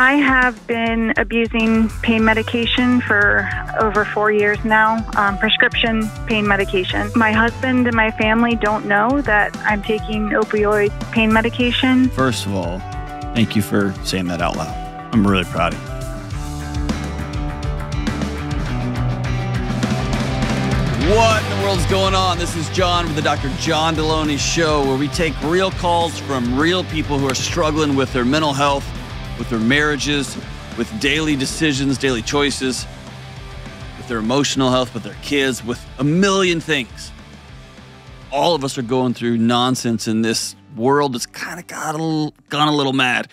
I have been abusing pain medication for over four years now, um, prescription pain medication. My husband and my family don't know that I'm taking opioid pain medication. First of all, thank you for saying that out loud. I'm really proud of you. What in the world is going on? This is John with the Dr. John Delony Show, where we take real calls from real people who are struggling with their mental health, with their marriages, with daily decisions, daily choices, with their emotional health, with their kids, with a million things. All of us are going through nonsense in this world that's kind of got a gone a little mad.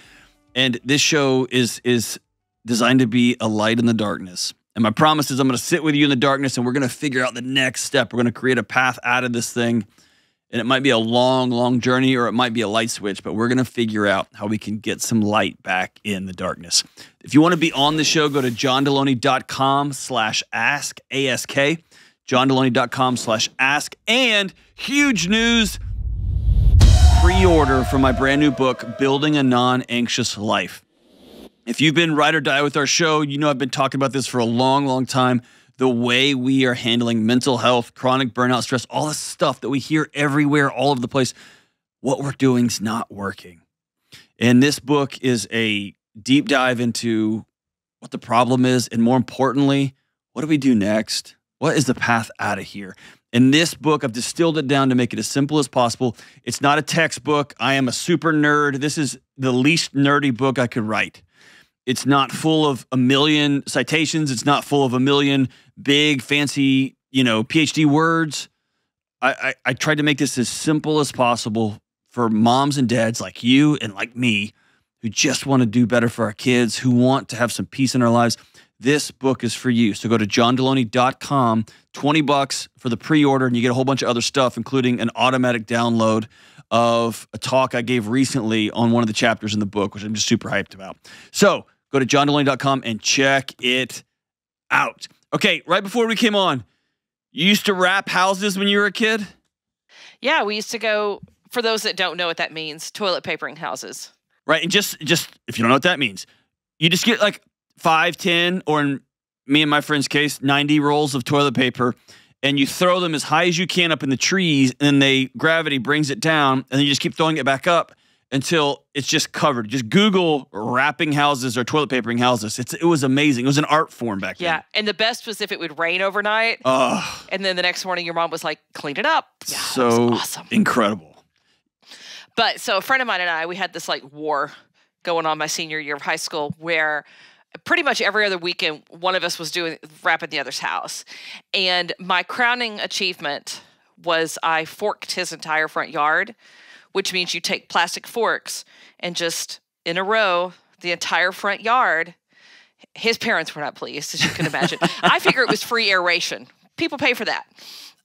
And this show is is designed to be a light in the darkness. And my promise is I'm going to sit with you in the darkness and we're going to figure out the next step. We're going to create a path out of this thing. And it might be a long, long journey or it might be a light switch, but we're going to figure out how we can get some light back in the darkness. If you want to be on the show, go to johndelony.com slash ask, A-S-K, johndelony.com slash ask. And huge news, pre-order for my brand new book, Building a Non-Anxious Life. If you've been ride or die with our show, you know I've been talking about this for a long, long time. The way we are handling mental health, chronic burnout, stress, all the stuff that we hear everywhere, all over the place, what we're doing is not working. And this book is a deep dive into what the problem is, and more importantly, what do we do next? What is the path out of here? In this book, I've distilled it down to make it as simple as possible. It's not a textbook. I am a super nerd. This is the least nerdy book I could write. It's not full of a million citations. It's not full of a million big, fancy, you know, PhD words. I, I, I tried to make this as simple as possible for moms and dads like you and like me who just want to do better for our kids, who want to have some peace in our lives. This book is for you. So go to johndelony.com, 20 bucks for the pre-order, and you get a whole bunch of other stuff, including an automatic download of a talk I gave recently on one of the chapters in the book, which I'm just super hyped about. So Go to johndelony.com and check it out. Okay, right before we came on, you used to wrap houses when you were a kid? Yeah, we used to go, for those that don't know what that means, toilet papering houses. Right. And just, just if you don't know what that means, you just get like five, ten, or in me and my friend's case, 90 rolls of toilet paper and you throw them as high as you can up in the trees, and then they gravity brings it down, and then you just keep throwing it back up until it's just covered. Just Google wrapping houses or toilet papering houses. It's, it was amazing. It was an art form back yeah. then. Yeah. And the best was if it would rain overnight. And then the next morning, your mom was like, clean it up. Yeah, so awesome. incredible. But so a friend of mine and I, we had this like war going on my senior year of high school where pretty much every other weekend, one of us was doing wrapping the other's house. And my crowning achievement was I forked his entire front yard which means you take plastic forks and just in a row the entire front yard. His parents were not pleased, as you can imagine. I figure it was free aeration. People pay for that.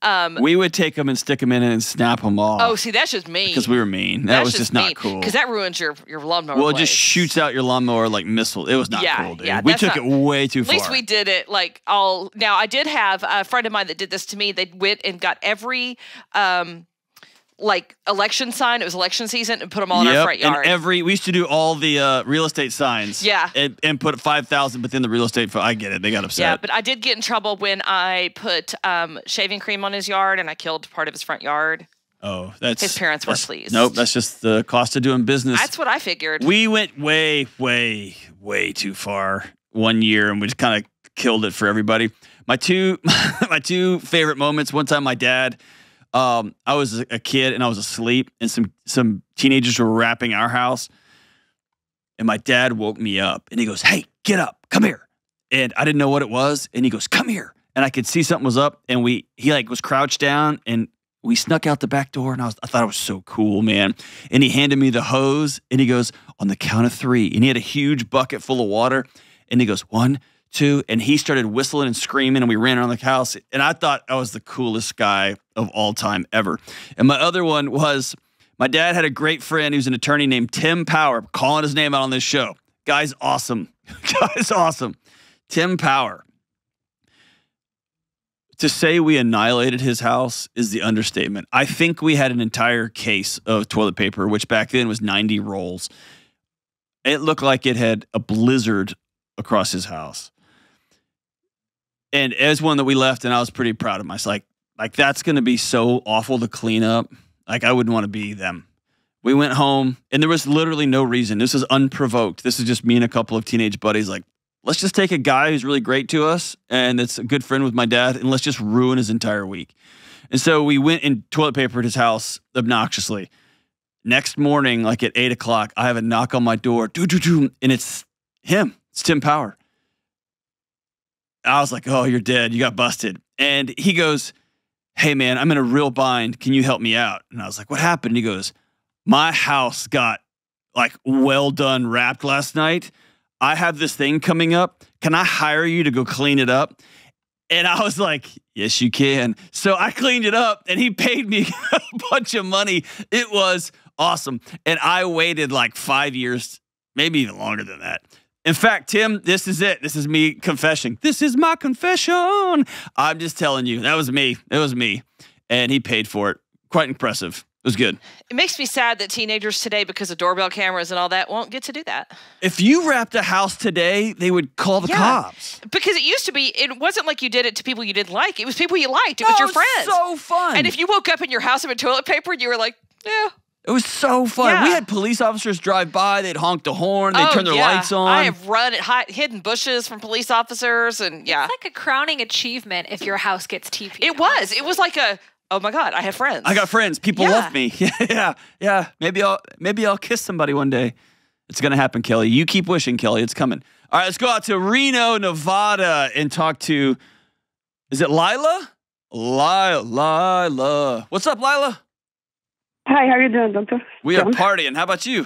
Um, we would take them and stick them in and snap them off. Oh, see, that's just mean. Because we were mean. That that's was just, just not cool. Because that ruins your your lawnmower. Well, it just shoots out your lawnmower like missile. It was not yeah, cool, dude. Yeah, we took not, it way too far. At least we did it like all. Now I did have a friend of mine that did this to me. They went and got every um, like election sign. It was election season, and put them all yep, in our front yard. And every we used to do all the uh, real estate signs. Yeah, and, and put five thousand within the real estate. I get it. They got upset. Yeah, but I did get in trouble when I put um, shaving cream on his yard, and I killed part of his front yard. Oh, that's his parents were pleased. Nope, that's just the cost of doing business. That's what I figured. We went way, way, way too far one year, and we just kind of killed it for everybody. My two, my two favorite moments. One time, my dad um, I was a kid and I was asleep, and some some teenagers were wrapping our house, and my dad woke me up, and he goes, "Hey, get up, come here," and I didn't know what it was, and he goes, "Come here," and I could see something was up, and we he like was crouched down, and we snuck out the back door, and I was I thought it was so cool, man, and he handed me the hose, and he goes, "On the count of three, and he had a huge bucket full of water, and he goes, one two, and he started whistling and screaming, and we ran around the house. And I thought I was the coolest guy of all time ever. And my other one was my dad had a great friend who's an attorney named Tim Power, calling his name out on this show. Guy's awesome. Guy's awesome. Tim Power. To say we annihilated his house is the understatement. I think we had an entire case of toilet paper, which back then was 90 rolls It looked like it had a blizzard across his house. And as one that we left, and I was pretty proud of myself. Like, like that's going to be so awful to clean up. Like I wouldn't want to be them. We went home, and there was literally no reason. This is unprovoked. This is just me and a couple of teenage buddies. Like, let's just take a guy who's really great to us, and it's a good friend with my dad, and let's just ruin his entire week. And so we went and toilet papered his house obnoxiously. Next morning, like at eight o'clock, I have a knock on my door, doo, doo, doo, and it's him. It's Tim Power. I was like, oh, you're dead. You got busted. And he goes, hey, man, I'm in a real bind. Can you help me out? And I was like, what happened? He goes, my house got like well done wrapped last night. I have this thing coming up. Can I hire you to go clean it up? And I was like, yes, you can. So I cleaned it up and he paid me a bunch of money. It was awesome. And I waited like five years, maybe even longer than that. In fact, Tim, this is it. This is me confessing. This is my confession. I'm just telling you, that was me. It was me. And he paid for it. Quite impressive. It was good. It makes me sad that teenagers today, because of doorbell cameras and all that, won't get to do that. If you wrapped a house today, they would call the Yeah. cops. Because it used to be, it wasn't like you did it to people you didn't like. It was people you liked. It was Oh, your friends. So fun. and if you woke up in your house with toilet paper, and you were like, yeah. It was so fun. We had police officers drive by. They'd honk the horn. They'd oh, turn their yeah. lights on. I have run at hi- hidden bushes from police officers, and yeah, It's like a crowning achievement if your house gets TP. it was. It was like a, oh my god, I have friends. I got friends. People Yeah. love me. yeah, yeah. Maybe I'll maybe I'll kiss somebody one day. It's gonna happen, Kelly. You keep wishing, Kelly. It's coming. All right, let's go out to Reno, Nevada, and talk to. Is it Lila? Lila, Lila. What's up, Lila? Hi, how are you doing, Doctor? We are partying. How about you?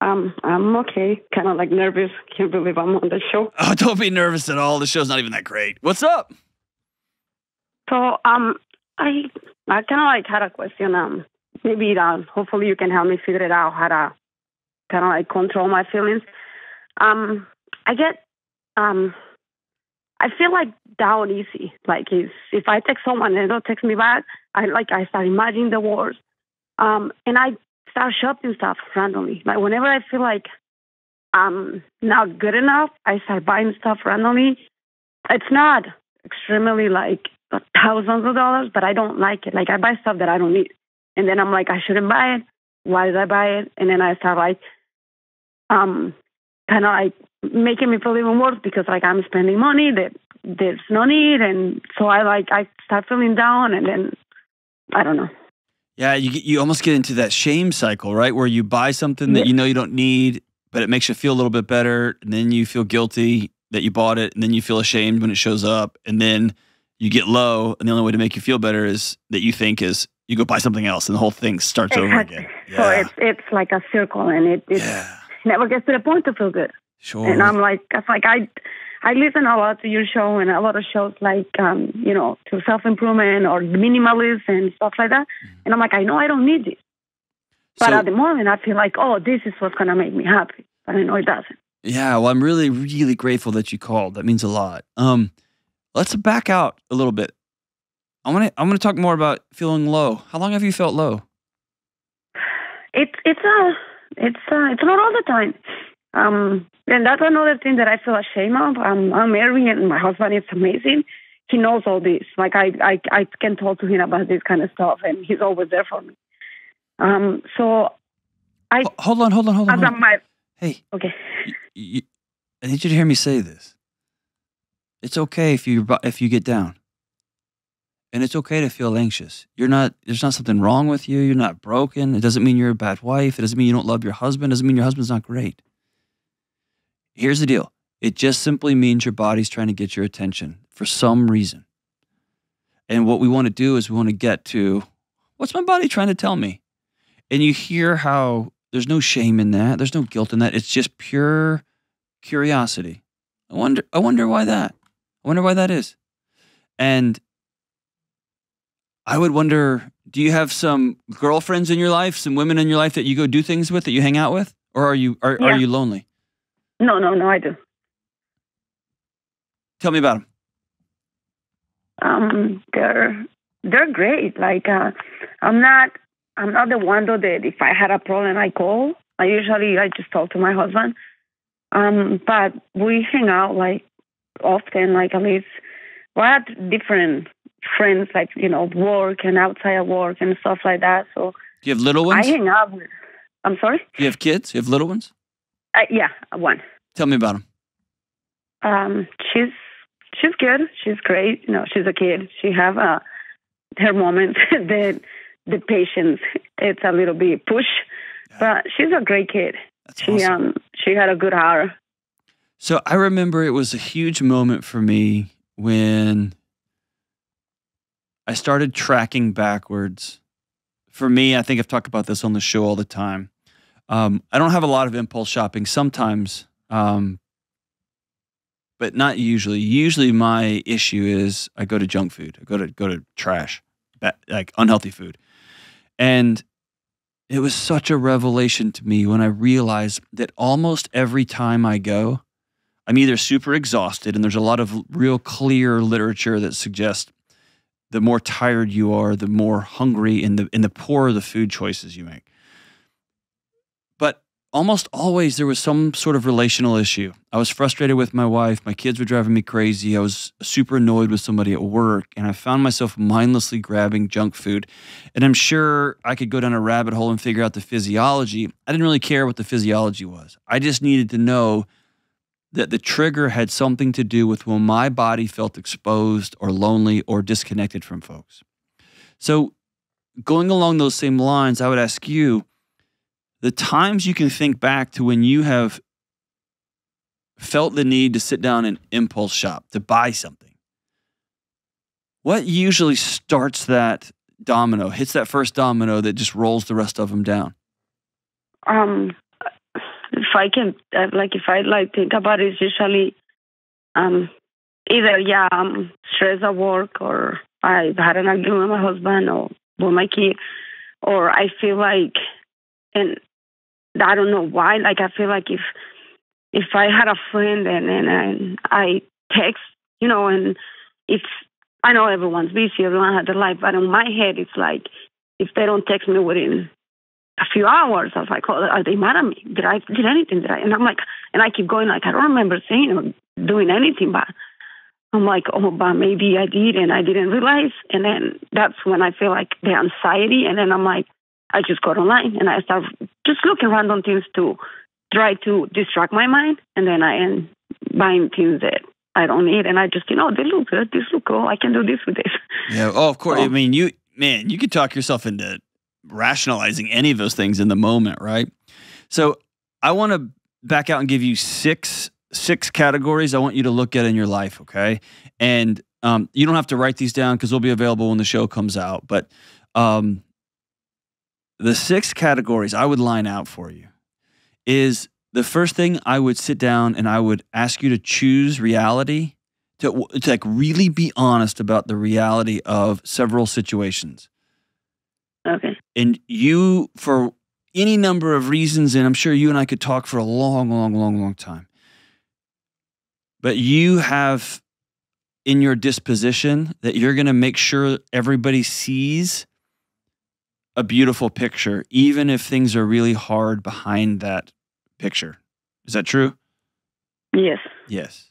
Um, I'm okay. Kind of like nervous. Can't believe I'm on the show. Oh, don't be nervous at all. The show's not even that great. What's up? So, um, I I kind of like had a question. Um, maybe uh, hopefully you can help me figure it out how to kind of like control my feelings. Um, I get um, I feel like down easy. Like if if I text someone and they don't text me back, I like I start imagining the words. Um, and I start shopping stuff randomly. Like whenever I feel like I'm not good enough, I start buying stuff randomly. It's not extremely like thousands of dollars, but I don't like it. Like I buy stuff that I don't need, and then I'm like, I shouldn't buy it. Why did I buy it? And then I start like, um, kind of like making me feel even worse because like I'm spending money that there's no need, and so I like I start feeling down, and then I don't know. Yeah, you get, you almost get into that shame cycle, right? Where you buy something that Yeah. you know you don't need, but it makes you feel a little bit better, and then you feel guilty that you bought it, and then you feel ashamed when it shows up, and then you get low, and the only way to make you feel better is that you think is you go buy something else, and the whole thing starts over Exactly. again. So it's it's like a circle, and it it yeah, never gets to the point to feel good. sure. And I'm like, it's like I, I listen a lot to your show and a lot of shows like, um, you know, to self improvement or minimalist and stuff like that. And I'm like, I know I don't need this, but So- at the moment I feel like, oh, this is what's gonna make me happy, but I know it doesn't. Yeah, well, I'm really, really grateful that you called. That means a lot. Um, let's back out a little bit. I want to. I want to talk more about feeling low. How long have you felt low? It's it's uh it's uh it's not all the time. Um, and that's another thing that I feel ashamed of. I'm I'm married and my husband is amazing. He knows all this. Like I I I can talk to him about this kind of stuff, and he's always there for me. Um, so I hold on, hold on, hold on. hold on. my Hey, okay. I need you to hear me say this. It's okay if you if you get down, and it's okay to feel anxious. You're not. There's not something wrong with you. You're not broken. It doesn't mean you're a bad wife. It doesn't mean you don't love your husband. It doesn't mean your husband's not great. Here's the deal. It just simply means your body's trying to get your attention for some reason. And what we want to do is we want to get to what's my body trying to tell me? And you hear how there's no shame in that. There's no guilt in that. It's just pure curiosity. I wonder I wonder why that. I wonder why that is. And I would wonder, do you have some girlfriends in your life, some women in your life that you go do things with, that you hang out with? Or are you are, are you lonely? No, no, no, I do. Tell me about them. Um, they're they're great. Like uh, I'm not I'm not the one though that if I had a problem I call. I usually I just talk to my husband. Um, but we hang out like often, like at least we have different friends, like you know, work and outside of work and stuff like that. So Do you have little ones? I hang out with. I'm sorry. Do you have kids? You have little ones? Uh, yeah, one. Tell me about them. Um, she's she's good. She's great. You know, she's a kid. She have uh, her moments. the the patience it's a little bit push, but she's a great kid. That's She awesome. um she had a good heart. So I remember it was a huge moment for me when I started tracking backwards. For me, I think I've talked about this on the show all the time. Um, I don't have a lot of impulse shopping sometimes, um, but not usually. Usually, my issue is I go to junk food. I go to go to trash, like unhealthy food, and it was such a revelation to me when I realized that almost every time I go, I'm either super exhausted, and there's a lot of real clear literature that suggests the more tired you are, the more hungry, and the and the poorer the food choices you make. Almost always there was some sort of relational issue. I was frustrated with my wife. My kids were driving me crazy. I was super annoyed with somebody at work, and I found myself mindlessly grabbing junk food. And I'm sure I could go down a rabbit hole and figure out the physiology. I didn't really care what the physiology was. I just needed to know that the trigger had something to do with when my body felt exposed or lonely or disconnected from folks. So, going along those same lines, I would ask you the times you can think back to when you have felt the need to sit down and impulse shop to buy something. What usually starts that domino, hits that first domino that just rolls the rest of them down? Um, if I can, uh, like, if I like think about it, it's usually um either yeah, I'm stressed at work, or I've had an argument with my husband, or with my kid, or I feel like, and I don't know why. Like I feel like if if I had a friend and and, and I text, you know, and if I know everyone's busy, everyone has their life, but in my head, it's like if they don't text me within a few hours, I was like, oh, are they mad at me? Did I did anything? Did I? And I'm like, and I keep going like I don't remember saying or doing anything, but I'm like, oh, but maybe I did and I didn't realize. And then that's when I feel like the anxiety, and then I'm like, I just go online and I start just looking random things to try to distract my mind, and then I end buying things that I don't need, and I just, you know, they look good, this look cool, I can do this with this. Yeah. Oh, of course. I Oh. mean, you, man, you could talk yourself into rationalizing any of those things in the moment, right? So I want to back out and give you six six categories I want you to look at in your life, okay? And um, you don't have to write these down because they'll be available when the show comes out. But um, the six categories I would line out for you is the first thing I would sit down and I would ask you to choose reality to, to like really be honest about the reality of several situations Okay. and you for any number of reasons and i'm sure you and i could talk for a long long long long time but you have in your disposition that you're going to make sure everybody sees a beautiful picture even if things are really hard behind that picture is that true Yes. Yes.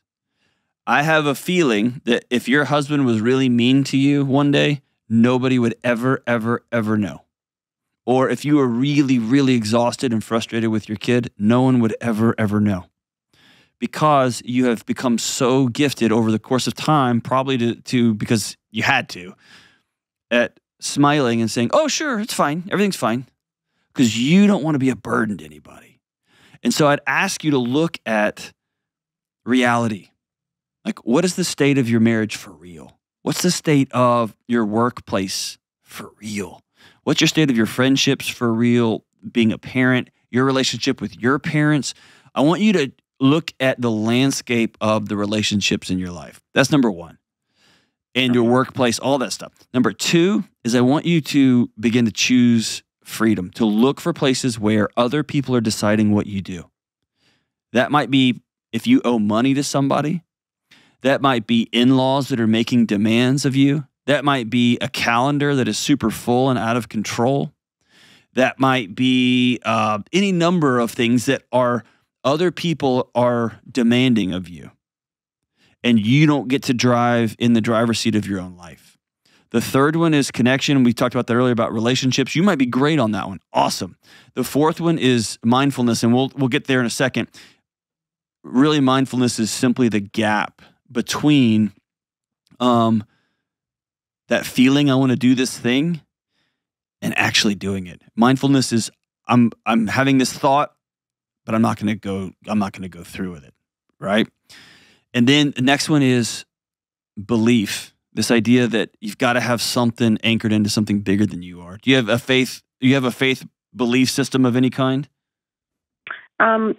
I have a feeling that if your husband was really mean to you one day, nobody would ever, ever, ever know. Or if you were really, really exhausted and frustrated with your kid, no one would ever, ever know. Because you have become so gifted over the course of time, probably to, to because you had to, at smiling and saying, oh, sure, it's fine. Everything's fine. Because you don't want to be a burden to anybody. And so I'd ask you to look at reality. Like, what is the state of your marriage for real? What's the state of your workplace for real? What's your state of your friendships for real? Being a parent, your relationship with your parents. I want you to look at the landscape of the relationships in your life. That's number one. And your workplace, all that stuff. Number two is I want you to begin to choose freedom, to look for places where other people are deciding what you do. That might be if you owe money to somebody, that might be in laws that are making demands of you, that might be a calendar that is super full and out of control. That might be uh, any number of things that are other people are demanding of you, and you don't get to drive in the driver's seat of your own life. The third one is connection. We talked about that earlier about relationships. You might be great on that one. Awesome. The fourth one is mindfulness, and we'll we'll get there in a second. Really, mindfulness is simply the gap between um, that feeling I want to do this thing and actually doing it. Mindfulness is I'm I'm having this thought, but I'm not going to go I'm not going to go through with it, right? And then the next one is belief. This idea that you've got to have something anchored into something bigger than you are. Do you have a faith? Do you have a faith belief system of any kind? Um,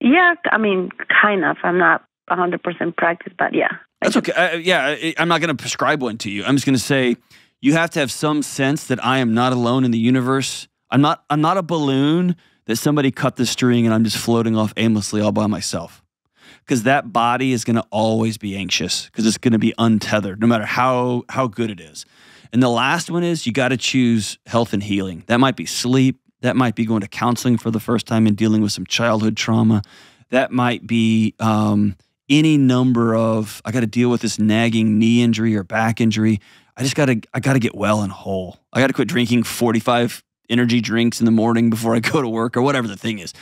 yeah, I mean, kind of. I'm not 100% practiced, but yeah. That's okay. Uh, yeah, I'm not going to prescribe one to you. I'm just going to say you have to have some sense that I am not alone in the universe. I'm not. I'm not a balloon that somebody cut the string and I'm just floating off aimlessly all by myself. Because that body is going to always be anxious because it's going to be untethered, no matter how how good it is. And the last one is you got to choose health and healing. That might be sleep. That might be going to counseling for the first time and dealing with some childhood trauma. That might be um, any number of I got to deal with this nagging knee injury or back injury. I just got to I got to get well and whole. I got to quit drinking 45 energy drinks in the morning before I go to work or whatever the thing is.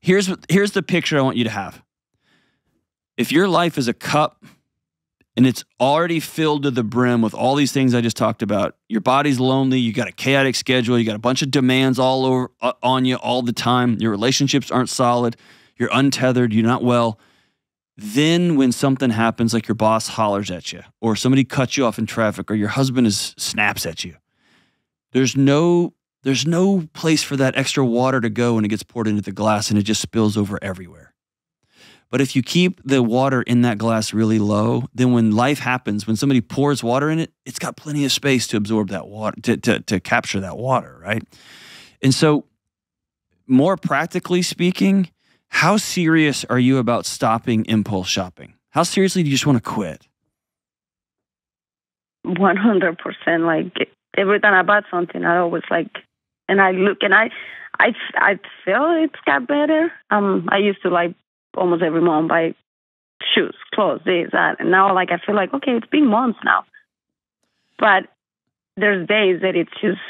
Here's here's the picture I want you to have. If your life is a cup and it's already filled to the brim with all these things I just talked about. Your body's lonely, you got a chaotic schedule, you got a bunch of demands all over uh, on you all the time. Your relationships aren't solid, you're untethered, you're not well. Then, when something happens, like your boss hollers at you, or somebody cuts you off in traffic, or your husband is snaps at you, there's no there's no place for that extra water to go when it gets poured into the glass and it just spills over everywhere. But if you keep the water in that glass really low, then when life happens, when somebody pours water in it, it's got plenty of space to absorb that water, to, to, to capture that water, right? And so, more practically speaking, how serious are you about stopping impulse shopping? How seriously do you just want to quit? 100%. Like every time I bought something, I always like, and I look and I, I, I feel it's got better. Um, I used to like almost every month buy shoes, clothes, this, that. And now like I feel like, okay, it's been months now. But there's days that it's just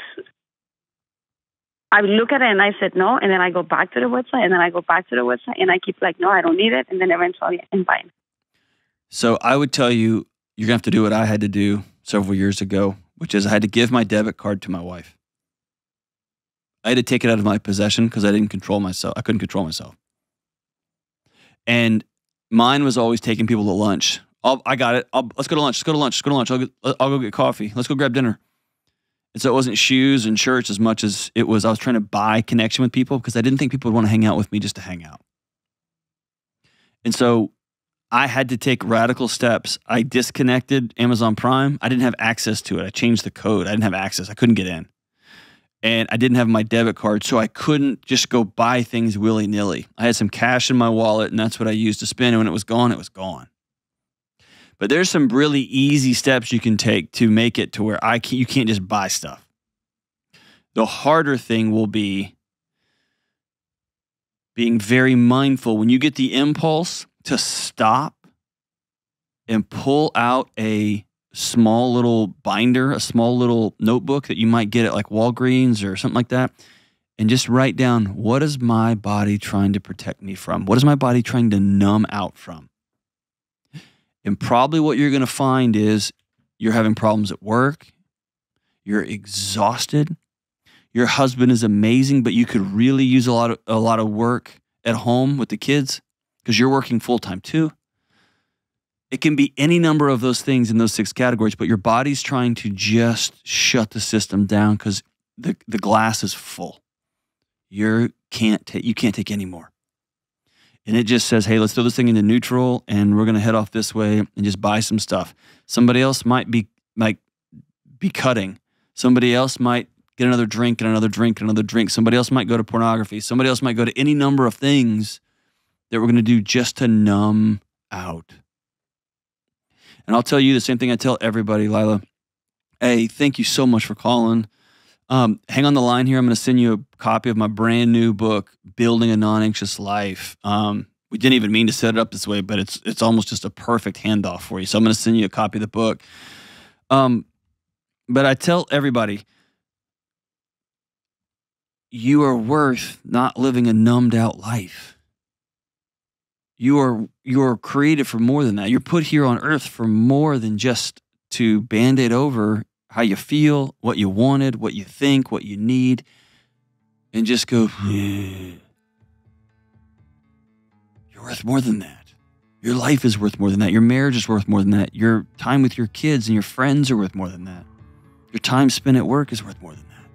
I look at it and I said no, and then I go back to the website, and then I go back to the website, and I keep like, no, I don't need it, and then eventually I'm buying. So I would tell you, you're gonna have to do what I had to do several years ago, which is I had to give my debit card to my wife. I had to take it out of my possession because I didn't control myself. I couldn't control myself. And mine was always taking people to lunch. I'll, I got it. I'll, let's go to lunch. Let's go to lunch. Let's go to lunch. I'll, I'll go get coffee. Let's go grab dinner. And so it wasn't shoes and shirts as much as it was I was trying to buy connection with people because I didn't think people would want to hang out with me just to hang out. And so I had to take radical steps. I disconnected Amazon Prime. I didn't have access to it. I changed the code. I didn't have access. I couldn't get in. And I didn't have my debit card, so I couldn't just go buy things willy nilly. I had some cash in my wallet, and that's what I used to spend. And when it was gone, it was gone. But there's some really easy steps you can take to make it to where I can't, you can't just buy stuff. The harder thing will be being very mindful when you get the impulse to stop and pull out a small little binder, a small little notebook that you might get at like Walgreens or something like that, and just write down what is my body trying to protect me from? What is my body trying to numb out from? And probably what you're going to find is you're having problems at work, you're exhausted. Your husband is amazing, but you could really use a lot of a lot of work at home with the kids because you're working full time too. It can be any number of those things in those six categories, but your body's trying to just shut the system down because the, the glass is full. You can't take you can't take any more and it just says, hey, let's throw this thing into neutral and we're going to head off this way and just buy some stuff. Somebody else might be might be cutting. Somebody else might get another drink and another drink and another drink. Somebody else might go to pornography. Somebody else might go to any number of things that we're going to do just to numb out. And I'll tell you the same thing I tell everybody, Lila. Hey, thank you so much for calling. Um, hang on the line here. I'm going to send you a copy of my brand new book, Building a Non Anxious Life. Um, we didn't even mean to set it up this way, but it's it's almost just a perfect handoff for you. So I'm going to send you a copy of the book. Um, but I tell everybody, you are worth not living a numbed out life. You are you are created for more than that. You're put here on earth for more than just to band-aid over how you feel, what you wanted, what you think, what you need, and just go. You're worth more than that. Your life is worth more than that. Your marriage is worth more than that. Your time with your kids and your friends are worth more than that. Your time spent at work is worth more than that.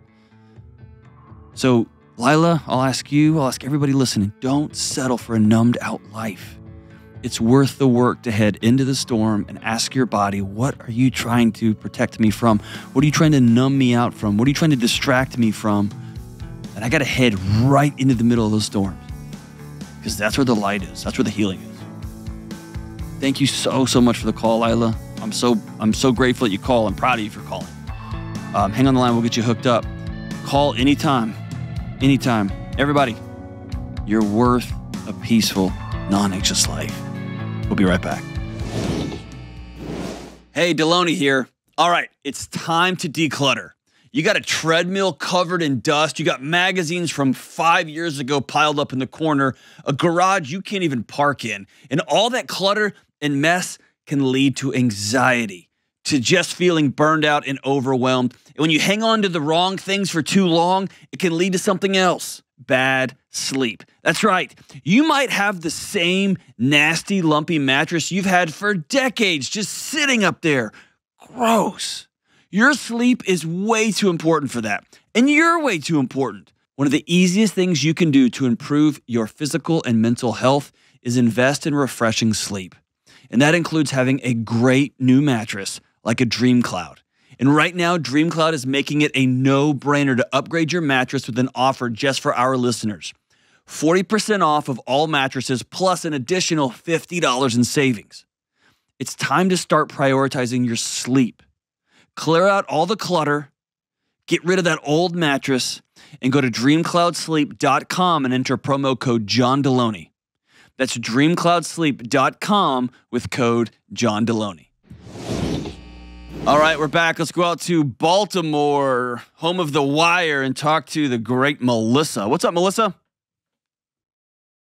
So, Lila, I'll ask you, I'll ask everybody listening don't settle for a numbed out life. It's worth the work to head into the storm and ask your body, what are you trying to protect me from? What are you trying to numb me out from? What are you trying to distract me from? And I got to head right into the middle of those storms because that's where the light is. That's where the healing is. Thank you so so much for the call, Lila. I'm so I'm so grateful that you call. I'm proud of you for calling. Um, hang on the line. We'll get you hooked up. Call anytime, anytime. Everybody, you're worth a peaceful, non-anxious life. We'll be right back. Hey, Delony here. All right, it's time to declutter. You got a treadmill covered in dust. You got magazines from five years ago piled up in the corner, a garage you can't even park in. And all that clutter and mess can lead to anxiety, to just feeling burned out and overwhelmed. And when you hang on to the wrong things for too long, it can lead to something else bad sleep. That's right. You might have the same nasty, lumpy mattress you've had for decades just sitting up there. Gross. Your sleep is way too important for that, and you're way too important. One of the easiest things you can do to improve your physical and mental health is invest in refreshing sleep. And that includes having a great new mattress like a DreamCloud. And right now, DreamCloud is making it a no brainer to upgrade your mattress with an offer just for our listeners 40% off of all mattresses plus an additional $50 in savings. It's time to start prioritizing your sleep clear out all the clutter, get rid of that old mattress, and go to dreamcloudsleep.com and enter promo code John Delony. That's dreamcloudsleep.com with code John Delony. All right, we're back. Let's go out to Baltimore, home of the wire, and talk to the great Melissa. What's up, Melissa?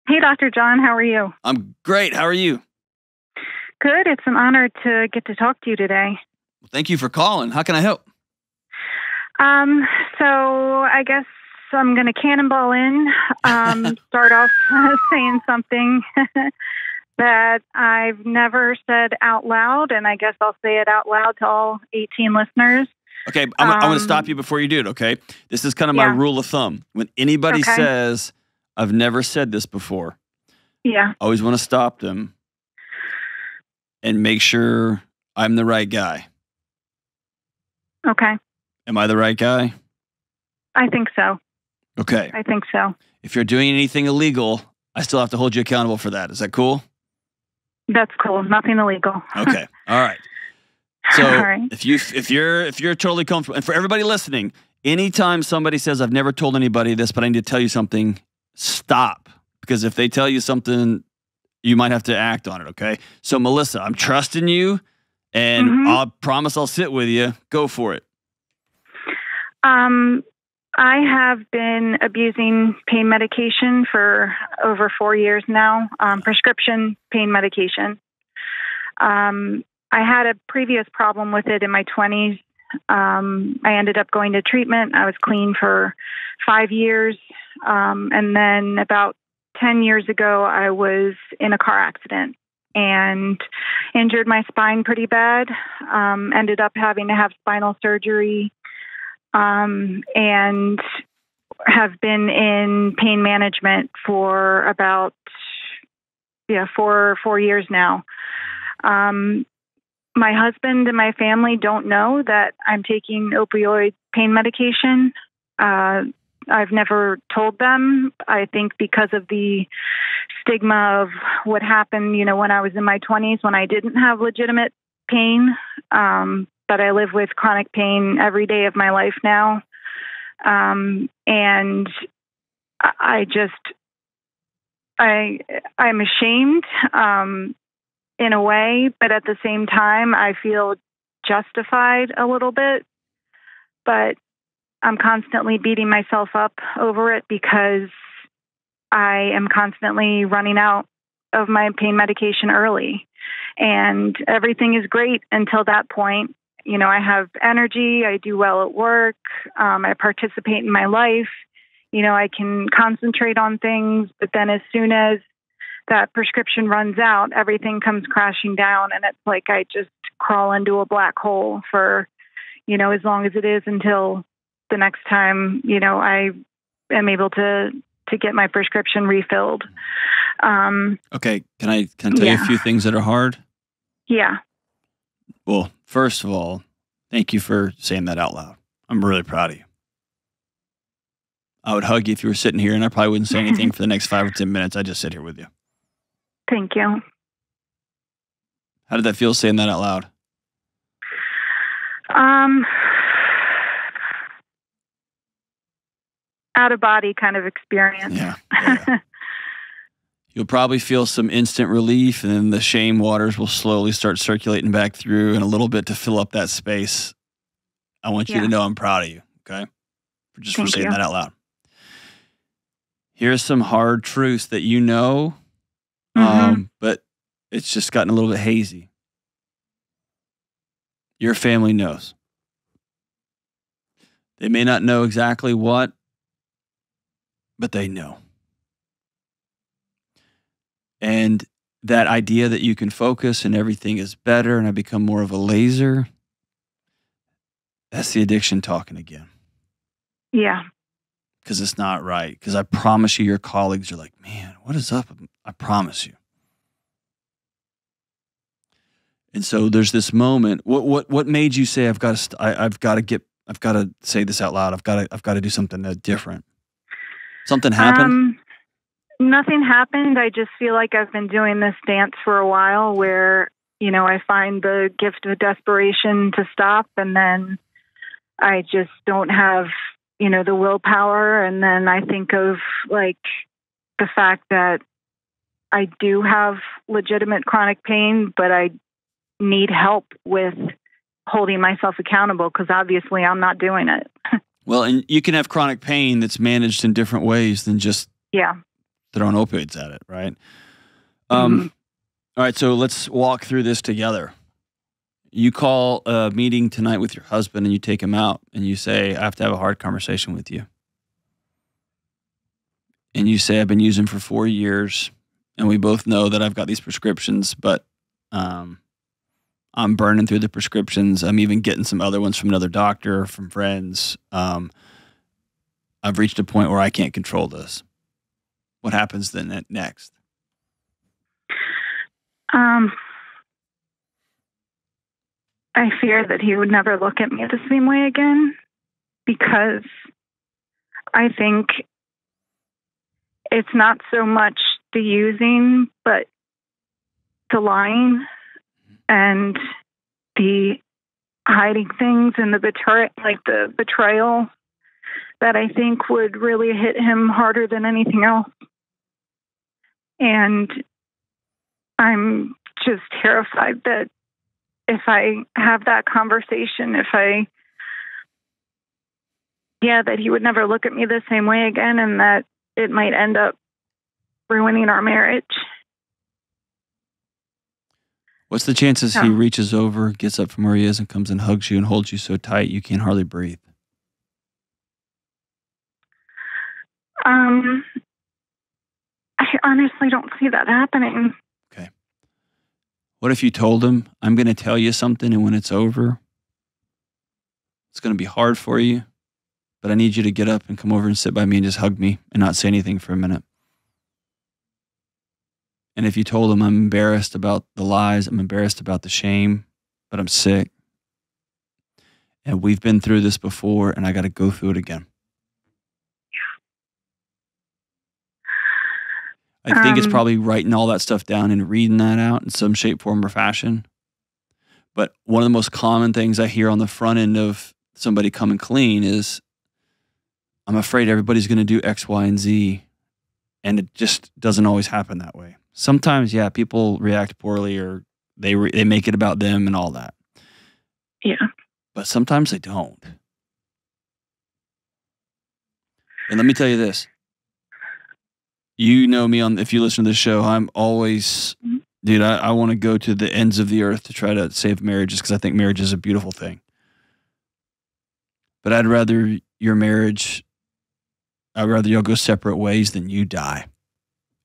Hey, Dr. John, how are you? I'm great. How are you? Good. It's an honor to get to talk to you today. Well, thank you for calling. How can I help? Um, so I guess I'm going to cannonball in. Um, start off saying something that I've never said out loud, and I guess I'll say it out loud to all 18 listeners. Okay, I'm, um, I'm going to stop you before you do it. Okay, this is kind of my yeah. rule of thumb. When anybody okay. says, "I've never said this before," yeah, I always want to stop them and make sure I'm the right guy. Okay. Am I the right guy? I think so. Okay. I think so. If you're doing anything illegal, I still have to hold you accountable for that. Is that cool? That's cool. Nothing illegal. okay. All right. So All right. if you if you're if you're totally comfortable, and for everybody listening, anytime somebody says I've never told anybody this, but I need to tell you something, stop because if they tell you something, you might have to act on it. Okay. So Melissa, I'm trusting you and mm-hmm. I'll promise I'll sit with you. Go for it. Um, I have been abusing pain medication for over four years now, um, prescription pain medication. Um, I had a previous problem with it in my 20s. Um, I ended up going to treatment. I was clean for five years. Um, and then about 10 years ago, I was in a car accident and injured my spine pretty bad. Um, ended up having to have spinal surgery um, and have been in pain management for about yeah four four years now. Um, my husband and my family don't know that I'm taking opioid pain medication. Uh, I've never told them. I think because of the stigma of what happened, you know, when I was in my 20s when I didn't have legitimate pain, um, but I live with chronic pain every day of my life now. Um, and I just, I, I'm ashamed um, in a way, but at the same time, I feel justified a little bit. But I'm constantly beating myself up over it because I am constantly running out of my pain medication early. And everything is great until that point. You know, I have energy, I do well at work, um, I participate in my life. You know, I can concentrate on things, but then as soon as that prescription runs out, everything comes crashing down. And it's like I just crawl into a black hole for, you know, as long as it is until the next time, you know, I am able to to get my prescription refilled. Um, Okay, can I can I tell you a few things that are hard? yeah, Well, first of all, thank you for saying that out loud. I'm really proud of you. I would hug you if you were sitting here, and I probably wouldn't say anything for the next five or ten minutes. I'd just sit here with you. thank you. How did that feel saying that out loud? Um, out of body kind of experience. Yeah. yeah. You'll probably feel some instant relief, and then the shame waters will slowly start circulating back through and a little bit to fill up that space. I want you Yeah. to know I'm proud of you, okay? For just Thank for saying you. that out loud. Here's some hard truths that you know, Mhm. um, but it's just gotten a little bit hazy. Your family knows. They may not know exactly what, but they know. And that idea that you can focus and everything is better and I become more of a laser, that's the addiction talking again yeah. because it's not right. Because I promise you, your colleagues are like, man, what is up? I promise you. And so there's this moment. What what what made you say I've got to st- I, I've got to get I've got to say this out loud. I've got to I've got to do something different. Something happened. Um, nothing happened. I just feel like I've been doing this dance for a while where, you know, I find the gift of desperation to stop and then I just don't have, you know, the willpower. And then I think of like the fact that I do have legitimate chronic pain, but I need help with holding myself accountable because obviously I'm not doing it. well, and you can have chronic pain that's managed in different ways than just Yeah. throwing opioids at it, right? Um, all right, so let's walk through this together. You call a meeting tonight with your husband and you take him out and you say, I have to have a hard conversation with you. And you say, I've been using for four years and we both know that I've got these prescriptions, but um, I'm burning through the prescriptions. I'm even getting some other ones from another doctor, from friends. Um, I've reached a point where I can't control this. What happens then next? Um, I fear that he would never look at me the same way again because I think it's not so much the using, but the lying and the hiding things and the betray like the betrayal that I think would really hit him harder than anything else. And I'm just terrified that if I have that conversation, if I, yeah, that he would never look at me the same way again and that it might end up ruining our marriage. What's the chances he reaches over, gets up from where he is, and comes and hugs you and holds you so tight you can't hardly breathe? Um, I honestly don't see that happening. Okay. What if you told him, I'm going to tell you something, and when it's over, it's going to be hard for you, but I need you to get up and come over and sit by me and just hug me and not say anything for a minute? And if you told them, I'm embarrassed about the lies, I'm embarrassed about the shame, but I'm sick, and we've been through this before, and I got to go through it again. I think it's Um, probably writing all that stuff down and reading that out in some shape, form, or fashion. But one of the most common things I hear on the front end of somebody coming clean is I'm afraid everybody's going to do X, Y, and Z. And it just doesn't always happen that way. Sometimes, yeah, people react poorly or they, re- they make it about them and all that. Yeah. But sometimes they don't. And let me tell you this. You know me on if you listen to the show, I'm always Mhm. dude, I, I want to go to the ends of the earth to try to save marriages because I think marriage is a beautiful thing. But I'd rather your marriage I'd rather y'all go separate ways than you die.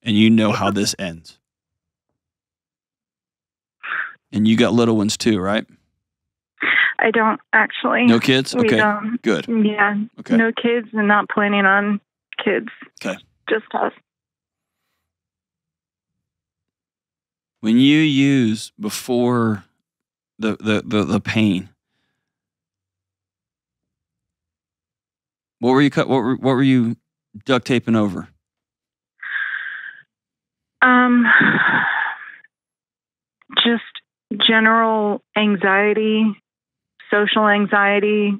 And you know how this ends. And you got little ones too, right? I don't actually. No kids? Okay. Good. Yeah. Okay. No kids and not planning on kids. Okay. Just us. when you use before the the the, the pain what were you cut what were, what were you duct taping over Um, just general anxiety, social anxiety,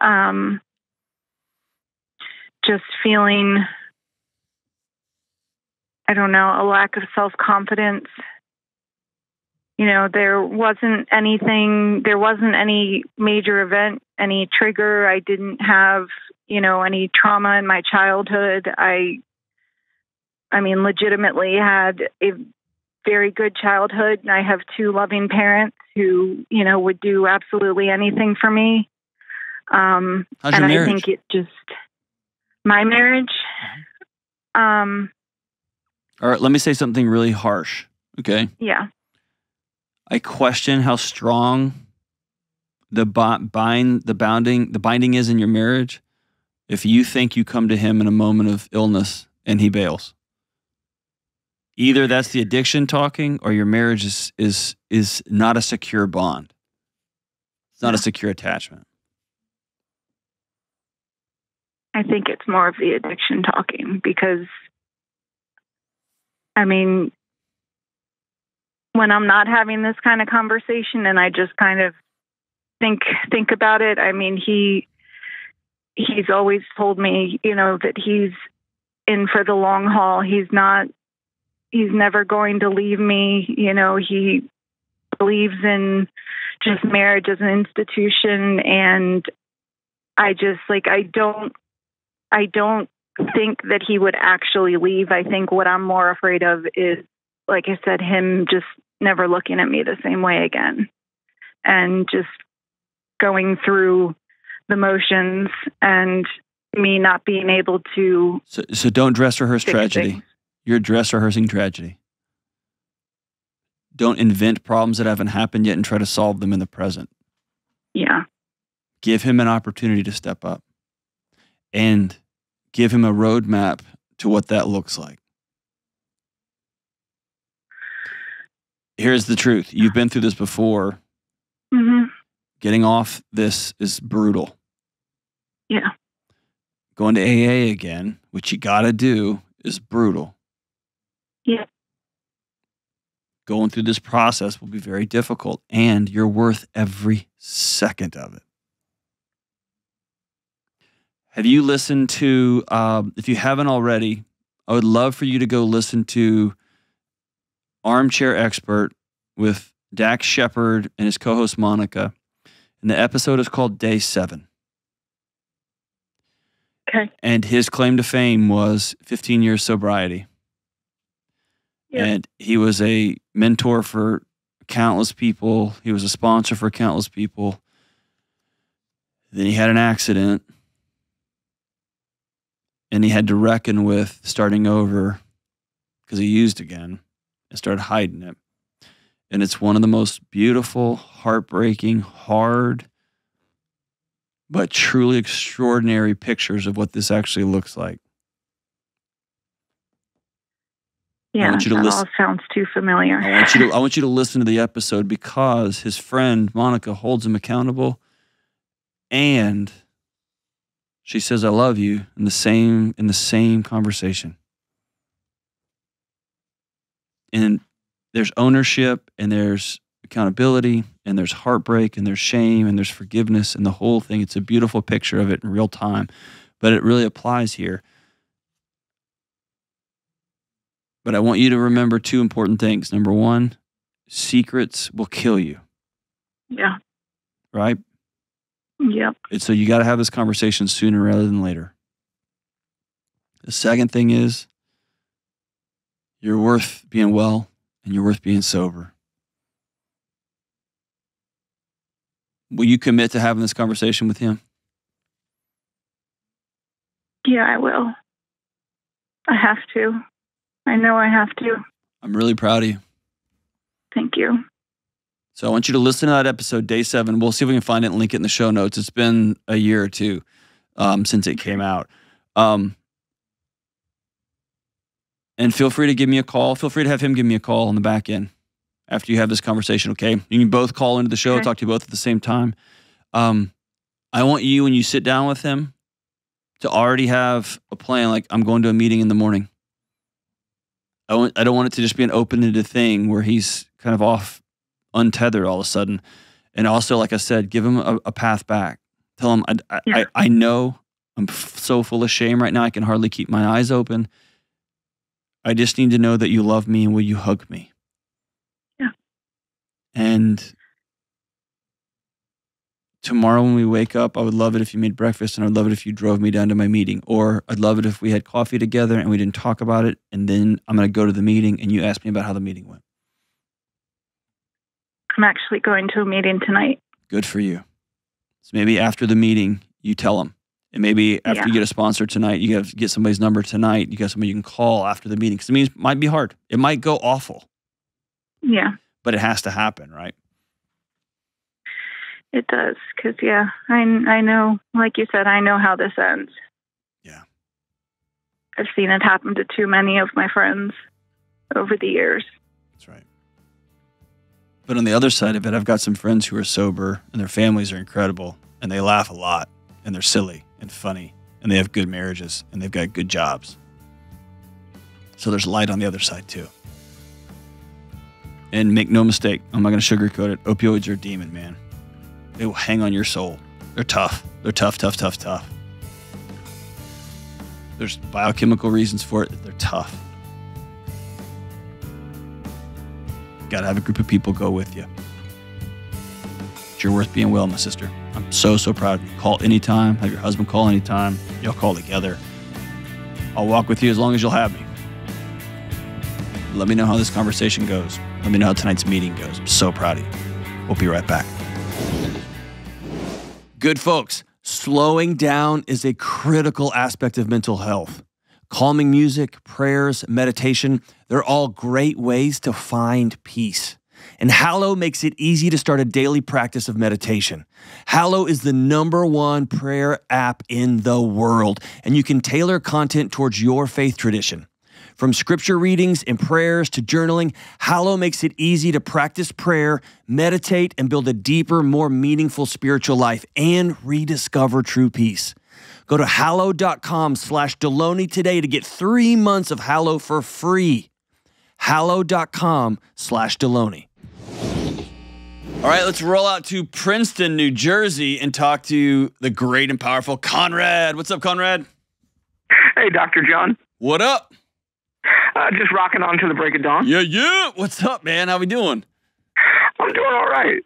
um, just feeling, I don't know, a lack of self confidence. You know, there wasn't anything, there wasn't any major event, any trigger. I didn't have, you know, any trauma in my childhood. I I mean, legitimately had a very good childhood. And I have two loving parents who, you know, would do absolutely anything for me. Um, how's and I think it just my marriage. Um, all right let me say something really harsh okay yeah, i question how strong the bind the bounding the binding is in your marriage if you think you come to him in a moment of illness and he bails either that's the addiction talking or your marriage is is is not a secure bond. It's not a secure attachment. I think it's more of the addiction talking because, I mean, when I'm not having this kind of conversation and I just kind of think think about it, I mean, he he's always told me, you know, that he's in for the long haul. He's not he's never going to leave me, you know, he believes in just marriage as an institution and I just like I don't I don't think that he would actually leave. I think what I'm more afraid of is, like I said, him just never looking at me the same way again and just going through the motions and me not being able to so, so don't dress rehearse tragedy things. You're dress rehearsing tragedy don't invent problems that haven't happened yet and try to solve them in the present Yeah. give him an opportunity to step up and give him a roadmap to what that looks like. Here's the truth you've been through this before. Mm -hmm. Getting off this is brutal. Yeah. Going to AA again, which you got to do, is brutal. Yeah. Going through this process will be very difficult, and you're worth every second of it. Have you listened to, um, if you haven't already, I would love for you to go listen to Armchair Expert with Dax Shepard and his co host Monica. And the episode is called Day Seven. Okay. And his claim to fame was 15 years sobriety. And he was a mentor for countless people, he was a sponsor for countless people. Then he had an accident and he had to reckon with starting over because he used again and started hiding it. And it's one of the most beautiful, heartbreaking, hard, but truly extraordinary pictures of what this actually looks like. Yeah. want you to that listen- all sounds too familiar. I want you to I want you to listen to the episode because his friend Monica holds him accountable and she says I love you in the same in the same conversation. And there's ownership and there's accountability and there's heartbreak and there's shame and there's forgiveness and the whole thing it's a beautiful picture of it in real time. but it really applies here. But I want you to remember two important things. Number one, secrets will kill you, Yeah. right? Yep. And so you got to have this conversation sooner rather than later. The second thing is you're worth being well and you're worth being sober. Will you commit to having this conversation with him? Yeah, I will. I have to. I know I have to. I'm really proud of you. Thank you. So I want you to listen to that episode, day seven. We'll see if we can find it and link it in the show notes. It's been a year or two um, since it came out. Um, and feel free to give me a call. Feel free to have him give me a call on the back end after you have this conversation, okay? You can both call into the show, Okay. talk to you both at the same time. Um, I want you, when you sit down with him, to already have a plan like, I'm going to a meeting in the morning. I, want, I don't want it to just be an open ended thing where he's kind of off untethered all of a sudden. And also, like I said, give him a, a path back. Tell him, I, I, Yeah. I, I know I'm f- so full of shame right now. I can hardly keep my eyes open. I just need to know that you love me and will you hug me? Yeah. And tomorrow when we wake up, I would love it if you made breakfast and I'd love it if you drove me down to my meeting. Or I'd love it if we had coffee together and we didn't talk about it. And then I'm going to go to the meeting and you ask me about how the meeting went. I'm actually going to a meeting tonight. Good for you. So maybe after the meeting, you tell them. And maybe after Yeah. you get a sponsor tonight, you got to get somebody's number tonight. You got somebody you can call after the meeting. Because it means it might be hard. It might go awful, Yeah, but it has to happen, right? It does. Because, yeah, I, I know, like you said, I know how this ends. Yeah. I've seen it happen to too many of my friends over the years. That's right. But on the other side of it, I've got some friends who are sober and their families are incredible and they laugh a lot and they're silly and funny and they have good marriages and they've got good jobs. So there's light on the other side too. And make no mistake, I'm not going to sugarcoat it. Opioids are a demon, man. They will hang on your soul. They're tough. They're tough, tough, tough, tough. There's biochemical reasons for it. They're tough. Got to have a group of people go with you. But you're worth being well, my sister. I'm so, so proud of you. Call anytime. Have your husband call anytime. Y'all call together. I'll walk with you as long as you'll have me. Let me know how this conversation goes. Let me know how tonight's meeting goes. I'm so proud of you. We'll be right back. Good folks, slowing down is a critical aspect of mental health. Calming music, prayers, meditation, they're all great ways to find peace. And Hallow makes it easy to start a daily practice of meditation. Hallow is the number one prayer app in the world, and you can tailor content towards your faith tradition. From scripture readings and prayers to journaling, Hallow makes it easy to practice prayer, meditate, and build a deeper, more meaningful spiritual life and rediscover true peace. Go to hallow.com slash Delony today to get three months of Hallow for free. Hallow.com slash Delony. All right, let's roll out to Princeton, New Jersey, and talk to the great and powerful Conrad. What's up, Conrad? Hey, Dr. John. What up? Uh, just rocking on to the break of dawn. Yeah, yeah. What's up, man? How we doing? I'm doing all right.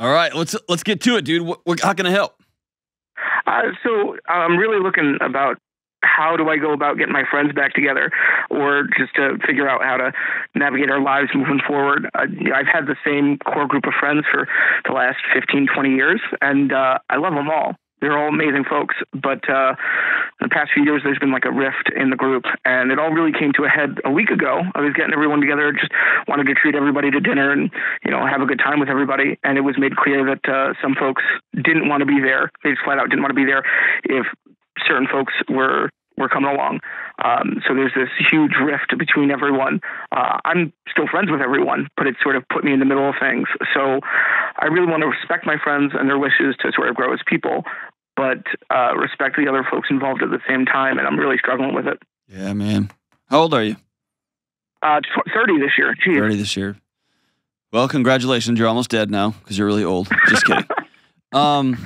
All right, let's let's get to it, dude. What, what, how can I help? Uh, so I'm really looking about how do I go about getting my friends back together, or just to figure out how to navigate our lives moving forward. Uh, I've had the same core group of friends for the last 15, 20 years, and uh, I love them all. They're all amazing folks, but uh, in the past few years, there's been like a rift in the group, and it all really came to a head a week ago. I was getting everyone together, just wanted to treat everybody to dinner and you know have a good time with everybody, and it was made clear that uh, some folks didn't want to be there. They just flat out didn't want to be there if certain folks were were coming along. Um, so there's this huge rift between everyone. Uh, I'm still friends with everyone, but it sort of put me in the middle of things. So I really want to respect my friends and their wishes to sort of grow as people, but uh, respect the other folks involved at the same time. And I'm really struggling with it. Yeah, man. How old are you? Uh, tw- 30 this year. Geez. 30 this year. Well, congratulations. You're almost dead now because you're really old. Just kidding. um,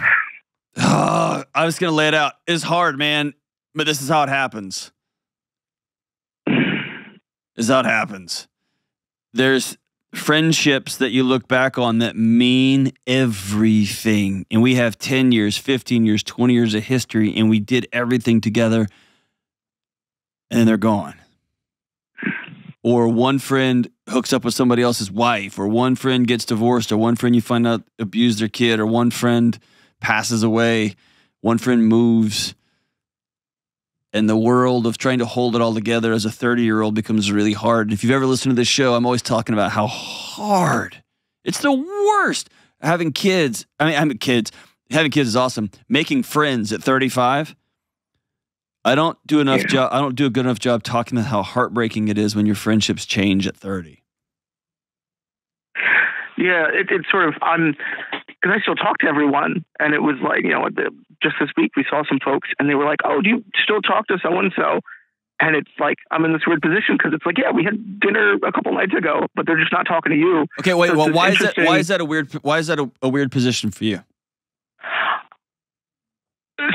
Oh, I was gonna lay it out. It's hard, man, but this is how it happens. This is how it happens. There's friendships that you look back on that mean everything. And we have 10 years, 15 years, 20 years of history, and we did everything together, and then they're gone. Or one friend hooks up with somebody else's wife, or one friend gets divorced, or one friend you find out abused their kid, or one friend passes away, one friend moves and the world of trying to hold it all together as a 30 year old becomes really hard. If you've ever listened to this show, I'm always talking about how hard it's the worst having kids. I mean, having kids, having kids is awesome. Making friends at 35. I don't do enough yeah. job. I don't do a good enough job talking about how heartbreaking it is when your friendships change at 30. Yeah, it, it's sort of I'm because I still talk to everyone, and it was like you know what the, just this week we saw some folks, and they were like, "Oh, do you still talk to so and so?" And it's like I'm in this weird position because it's like, yeah, we had dinner a couple nights ago, but they're just not talking to you. Okay, wait. So well, why is that? Why is that a weird? Why is that a, a weird position for you?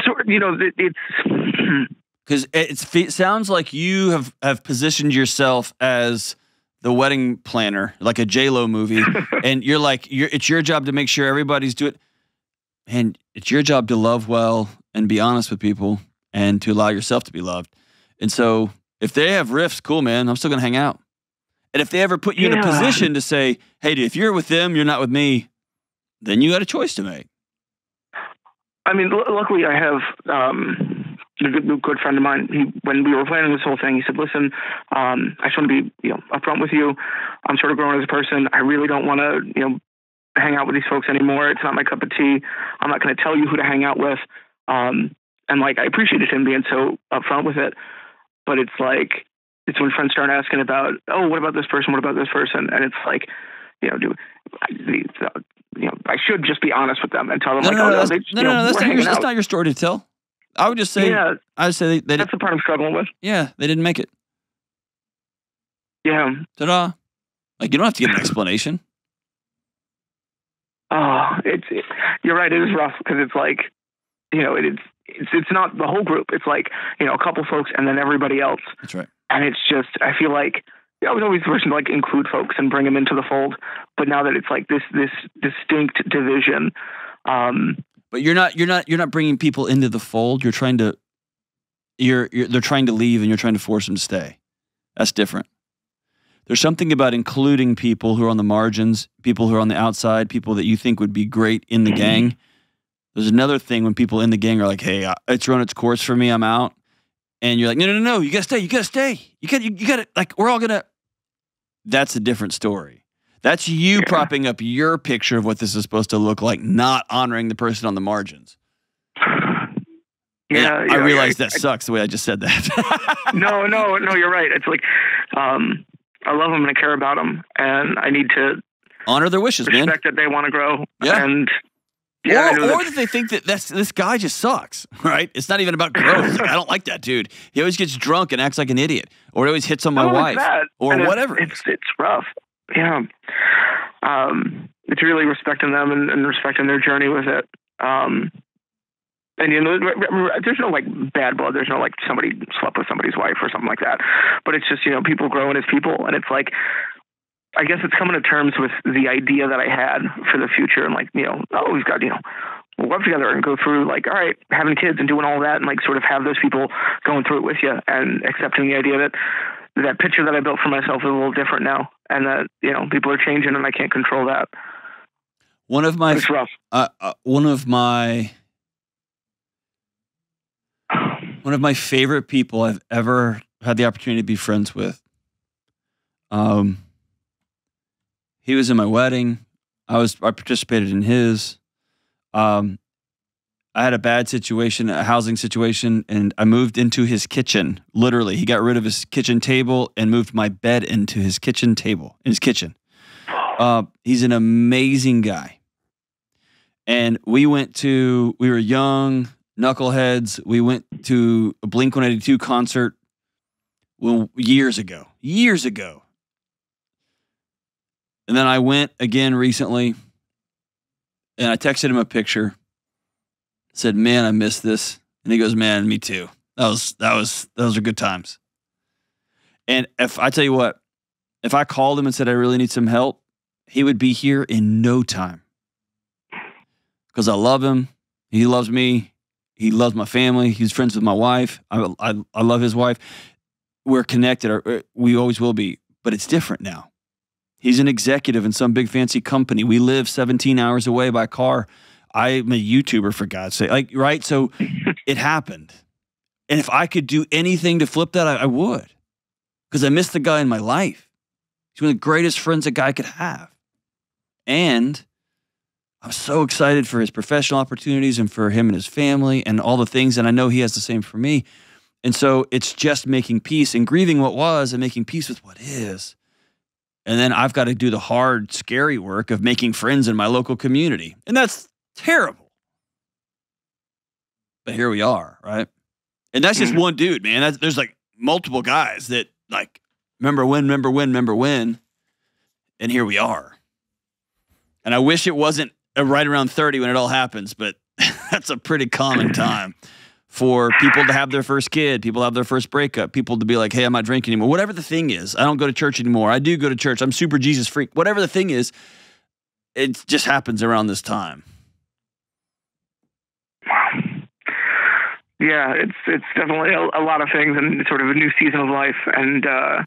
So you know, it, it's because it sounds like you have have positioned yourself as the wedding planner, like a J Lo movie, and you're like, you're, it's your job to make sure everybody's doing. And it's your job to love well and be honest with people and to allow yourself to be loved. And so, if they have rifts, cool, man. I'm still gonna hang out. And if they ever put you yeah. in a position to say, "Hey, dude, if you're with them, you're not with me," then you got a choice to make. I mean, luckily, I have um, a good, good friend of mine, he, when we were planning this whole thing, he said, "Listen, um, I just want to be, you know, upfront with you. I'm sort of growing as a person. I really don't want to, you know, hang out with these folks anymore. It's not my cup of tea. I'm not going to tell you who to hang out with." Um, and like, I appreciated him being so upfront with it, but it's like, it's when friends start asking about, "Oh, what about this person? What about this person?" And it's like, you know, do you know, I should just be honest with them and tell them no, like, no, oh no, no, they, no, no, no, that's, not your, that's not your story to tell. I would just say, yeah, I would say they, they that's the part I'm struggling with. Yeah, they didn't make it. Yeah. Ta-da! Like you don't have to give an explanation. Oh, it's it, you're right. It is rough because it's like, you know, it's it's it's not the whole group. It's like you know a couple folks and then everybody else. That's right. And it's just I feel like I was always the person to like include folks and bring them into the fold. But now that it's like this this distinct division, um, but you're not you're not you're not bringing people into the fold. You're trying to you're, you're they're trying to leave and you're trying to force them to stay. That's different. There's something about including people who are on the margins, people who are on the outside, people that you think would be great in the gang. There's another thing when people in the gang are like, "Hey, it's run its course for me. I'm out," and you're like, "No, no, no, no! You gotta stay. You gotta stay. You got, you, you gotta like. We're all gonna." That's a different story. That's you yeah. propping up your picture of what this is supposed to look like, not honoring the person on the margins. Yeah, I realize that I, sucks the way I just said that. no, no, no, you're right. It's like um, I love them and I care about them, and I need to honor their wishes, respect man. that they want to grow. Yeah. and yeah, or, or that they think that that's, this guy just sucks, right? It's not even about growth. like, I don't like that dude. He always gets drunk and acts like an idiot, or he always hits on my no, wife, or and whatever. It's, it's, it's rough. Yeah, um, it's really respecting them and, and, respecting their journey with it. Um, and you know, there's no like bad blood. There's no like somebody slept with somebody's wife or something like that. But it's just you know people growing as people, and it's like I guess it's coming to terms with the idea that I had for the future, and like you know, oh, we've got you know we'll work together and go through like all right having kids and doing all that and like sort of have those people going through it with you and accepting the idea that that picture that I built for myself is a little different now, and that you know people are changing, and I can't control that. One of my. Uh, uh, one of my one of my favorite people I've ever had the opportunity to be friends with. Um, he was in my wedding. I was I participated in his. Um, I had a bad situation, a housing situation, and I moved into his kitchen. Literally, he got rid of his kitchen table and moved my bed into his kitchen table, in his kitchen. Uh, he's an amazing guy. And we went to, we were young, knuckleheads. We went to a Blink 182 concert well, years ago, years ago. And then I went again recently and I texted him a picture said, "Man, I missed this." And he goes, "Man, me too." That was that was those are good times. And if I tell you what, if I called him and said I really need some help, he would be here in no time. Because I love him, he loves me, he loves my family, he's friends with my wife. I I, I love his wife. We're connected. or- er, We always will be, but it's different now. He's an executive in some big fancy company. We live 17 hours away by car. I'm a YouTuber for God's sake. Like, right? So it happened. And if I could do anything to flip that, I, I would. Because I miss the guy in my life. He's one of the greatest friends a guy could have. And I'm so excited for his professional opportunities and for him and his family and all the things. And I know he has the same for me. And so it's just making peace and grieving what was and making peace with what is. And then I've got to do the hard, scary work of making friends in my local community. And that's terrible. But here we are, right? And that's just Mhm. one dude, man. That's, there's like multiple guys that like remember when, remember when, remember when. And here we are. And I wish it wasn't right around 30 when it all happens, but that's a pretty common time for people to have their first kid, people have their first breakup, people to be like, hey, I'm not drinking anymore. Whatever the thing is, I don't go to church anymore. I do go to church. I'm super Jesus freak. Whatever the thing is, it just happens around this time. Yeah, it's it's definitely a, a lot of things and sort of a new season of life. And uh,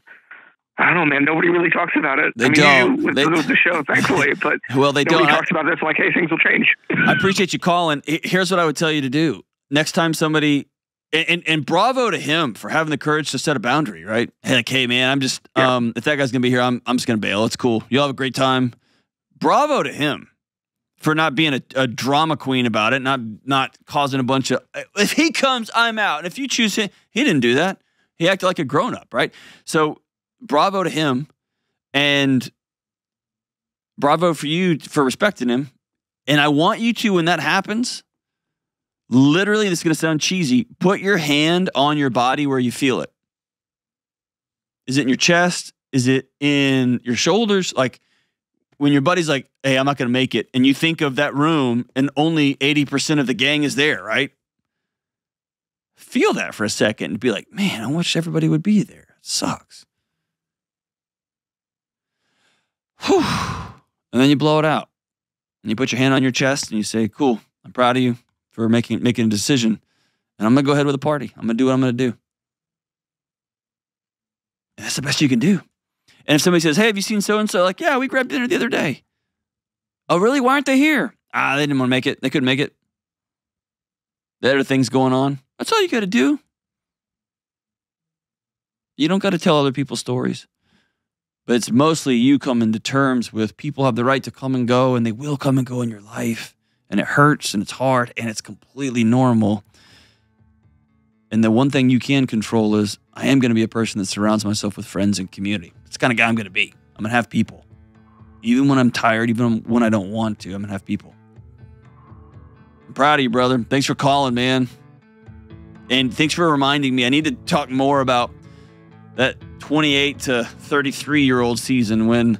I don't know, man. Nobody really talks about it. They I mean, don't. You, with, They- with the show, thankfully, but Well, they nobody don't. I, talks about this. Like, hey, things will change. I appreciate you calling. Here's what I would tell you to do. Next time somebody, and, and, and bravo to him for having the courage to set a boundary, right? Hey, like, hey, man, I'm just, Yeah. um, if that guy's going to be here, I'm, I'm just going to bail. It's cool. You'll have a great time. Bravo to him for not being a, a drama queen about it, not not causing a bunch of. If he comes, I'm out. And if you choose him, he didn't do that. He acted like a grown up, right? So, bravo to him, and bravo for you for respecting him. And I want you to, when that happens, literally, this is going to sound cheesy. Put your hand on your body where you feel it. Is it in your chest? Is it in your shoulders? Like when your buddy's like, hey, I'm not going to make it. And you think of that room and only 80% of the gang is there, right? Feel that for a second and be like, man, I wish everybody would be there. It sucks. Whew. And then you blow it out. And you put your hand on your chest and you say, cool, I'm proud of you for making making a decision. And I'm gonna go ahead with a party. I'm gonna do what I'm gonna do. And that's the best you can do. And if somebody says, Hey, have you seen so and so? Like, yeah, we grabbed dinner the other day. Oh, really? Why aren't they here? Ah, they didn't want to make it. They couldn't make it. There are things going on. That's all you got to do. You don't got to tell other people's stories. But it's mostly you coming to terms with people have the right to come and go, and they will come and go in your life. And it hurts and it's hard and it's completely normal. And the one thing you can control is I am going to be a person that surrounds myself with friends and community. It's kind of guy I'm going to be. I'm going to have people. Even when I'm tired, even when I don't want to, I'm going to have people. I'm proud of you, brother. Thanks for calling, man. And thanks for reminding me. I need to talk more about that 28 to 33 year old season when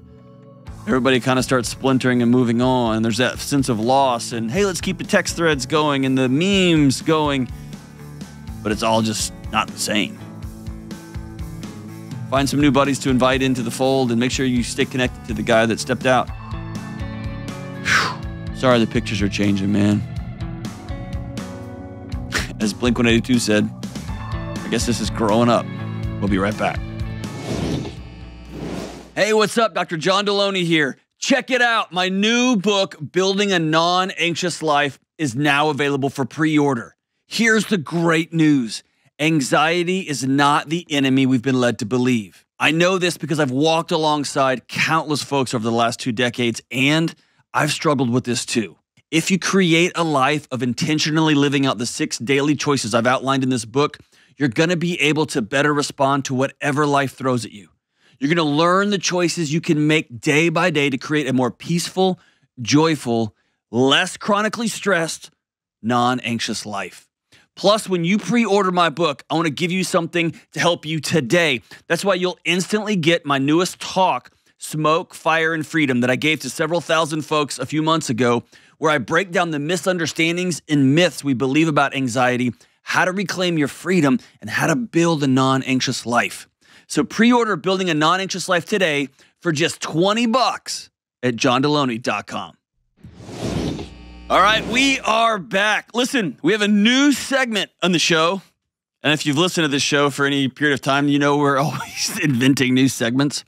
everybody kind of starts splintering and moving on. And There's that sense of loss, and hey, let's keep the text threads going and the memes going. But it's all just not the same. Find some new buddies to invite into the fold and make sure you stay connected to the guy that stepped out. Whew. Sorry, the pictures are changing, man. As Blink 182 said, I guess this is growing up. We'll be right back. Hey, what's up? Dr. John Delony here. Check it out. My new book, Building a Non Anxious Life, is now available for pre order. Here's the great news anxiety is not the enemy we've been led to believe. I know this because I've walked alongside countless folks over the last two decades, and I've struggled with this too. If you create a life of intentionally living out the six daily choices I've outlined in this book, you're going to be able to better respond to whatever life throws at you. You're going to learn the choices you can make day by day to create a more peaceful, joyful, less chronically stressed, non anxious life. Plus, when you pre order my book, I want to give you something to help you today. That's why you'll instantly get my newest talk, Smoke, Fire, and Freedom, that I gave to several thousand folks a few months ago, where I break down the misunderstandings and myths we believe about anxiety, how to reclaim your freedom, and how to build a non anxious life. So pre order Building a Non Anxious Life today for just 20 bucks at johndelony.com. All right, we are back. Listen, we have a new segment on the show. And if you've listened to this show for any period of time, you know we're always inventing new segments.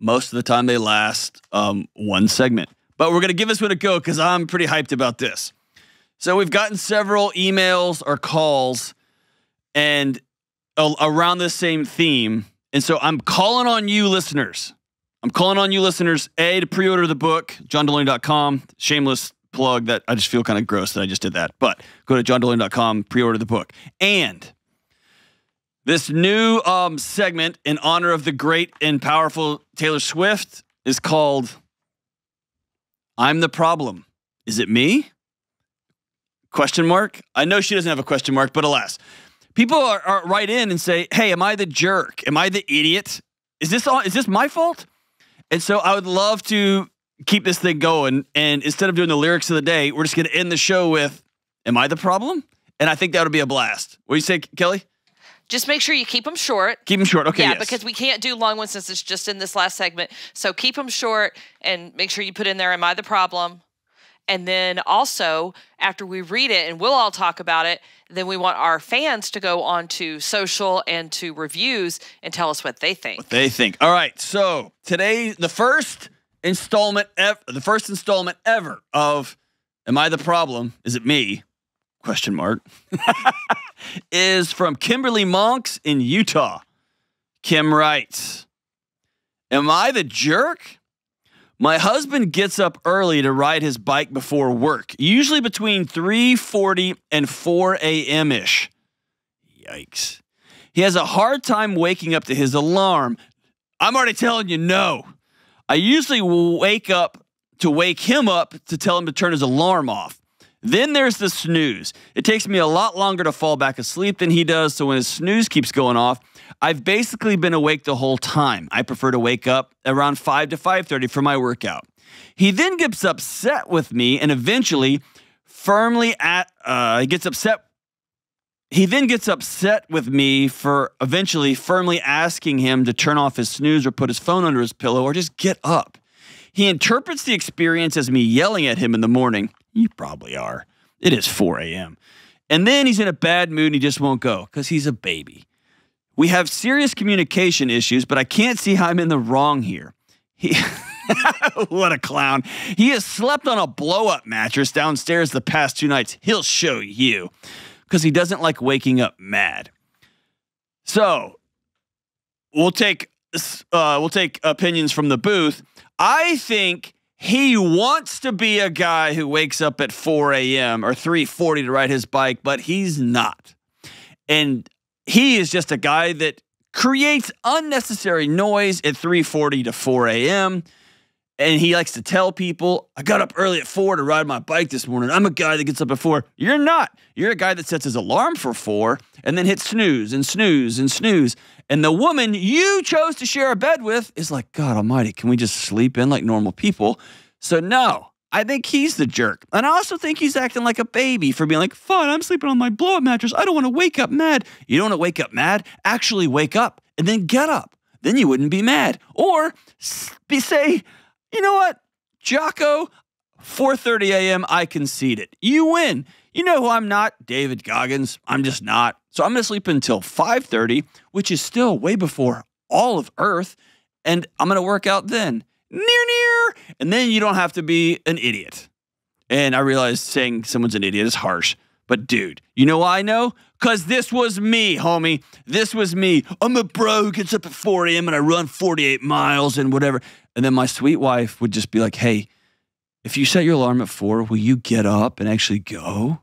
Most of the time, they last um, one segment. But we're going to give this one a go because I'm pretty hyped about this. So we've gotten several emails or calls and around the same theme. And so I'm calling on you listeners. I'm calling on you listeners, A, to pre-order the book, johndelony.com. Shameless plug that I just feel kind of gross that I just did that. But go to johndelony.com, pre-order the book. And this new um, segment in honor of the great and powerful Taylor Swift is called I'm the Problem. Is it me? Question mark. I know she doesn't have a question mark, but alas. People are, are write in and say, "Hey, am I the jerk? Am I the idiot? Is this all is this my fault?" And so I would love to keep this thing going. And instead of doing the lyrics of the day, we're just going to end the show with, Am I the problem? And I think that would be a blast. What do you say, Kelly? Just make sure you keep them short. Keep them short. Okay. Yeah, yes. because we can't do long ones since it's just in this last segment. So keep them short and make sure you put in there, Am I the problem? And then also, after we read it and we'll all talk about it, then we want our fans to go on to social and to reviews and tell us what they think. What they think. All right. So today, the first installment ever, the first installment ever of Am I the Problem? Is it me? Question mark. is from Kimberly Monks in Utah. Kim writes, Am I the jerk? My husband gets up early to ride his bike before work, usually between 3:40 and 4 a.m. ish. Yikes. He has a hard time waking up to his alarm. I'm already telling you no. I usually wake up to wake him up to tell him to turn his alarm off. Then there's the snooze. It takes me a lot longer to fall back asleep than he does, so when his snooze keeps going off, I've basically been awake the whole time. I prefer to wake up around 5 to 5:30 for my workout. He then gets upset with me and eventually firmly at uh, he gets upset he then gets upset with me for eventually firmly asking him to turn off his snooze or put his phone under his pillow or just get up. He interprets the experience as me yelling at him in the morning. You probably are. It is 4 a.m. And then he's in a bad mood and he just won't go because he's a baby. We have serious communication issues, but I can't see how I'm in the wrong here. He, what a clown. He has slept on a blow up mattress downstairs the past two nights. He'll show you because he doesn't like waking up mad. So we'll take uh, we'll take opinions from the booth. I think he wants to be a guy who wakes up at 4 a.m. or 3:40 to ride his bike, but he's not. And he is just a guy that creates unnecessary noise at 3:40 to 4 a.m. And he likes to tell people, I got up early at four to ride my bike this morning. I'm a guy that gets up at four. You're not. You're a guy that sets his alarm for four and then hits snooze and snooze and snooze. And the woman you chose to share a bed with is like, God almighty, can we just sleep in like normal people? So, no, I think he's the jerk. And I also think he's acting like a baby for being like, fine, I'm sleeping on my blow up mattress. I don't want to wake up mad. You don't want to wake up mad? Actually, wake up and then get up. Then you wouldn't be mad. Or be, say, you know what, Jocko, 4:30 a.m. I concede it. You win. You know who I'm not? David Goggins. I'm just not. So I'm going to sleep until 5:30, which is still way before all of Earth, and I'm going to work out then. Near near, and then you don't have to be an idiot. And I realize saying someone's an idiot is harsh, but dude, you know why I know? Cause this was me, homie. This was me. I'm a bro who gets up at 4 a.m. and I run 48 miles and whatever. And then my sweet wife would just be like, hey, if you set your alarm at four, will you get up and actually go?